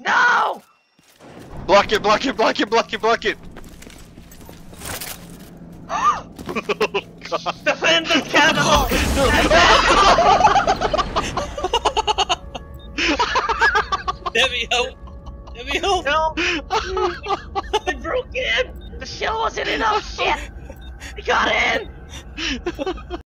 No! Block it, block it, block it, block it, block it! oh, God. Defend the capital! Let Debbie, help! Debbie, help! No! I broke in! The shell wasn't enough! Shit! I got in!